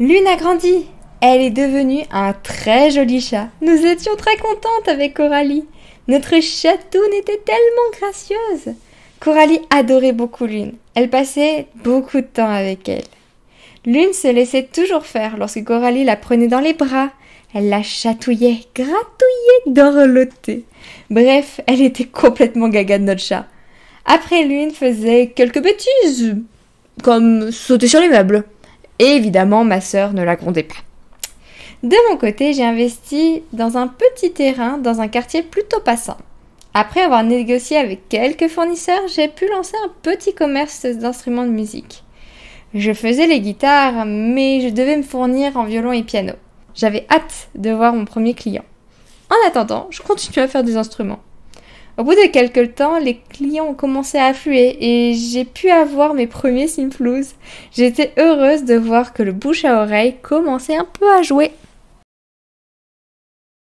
Lune a grandi. Elle est devenue un très joli chat. Nous étions très contentes avec Coralie. Notre chatoune était tellement gracieuse. Coralie adorait beaucoup Lune. Elle passait beaucoup de temps avec elle. Lune se laissait toujours faire lorsque Coralie la prenait dans les bras. Elle la chatouillait, gratouillait, dorlotait. Bref, elle était complètement gaga de notre chat. Après, Lune faisait quelques bêtises, comme sauter sur les meubles. Et évidemment, ma sœur ne la grondait pas. De mon côté, j'ai investi dans un petit terrain dans un quartier plutôt passant. Après avoir négocié avec quelques fournisseurs, j'ai pu lancer un petit commerce d'instruments de musique. Je faisais les guitares, mais je devais me fournir en violon et piano. J'avais hâte de voir mon premier client. En attendant, je continuais à faire des instruments. Au bout de quelques temps, les clients ont commencé à affluer et j'ai pu avoir mes premiers simplouz. J'étais heureuse de voir que le bouche à oreille commençait un peu à jouer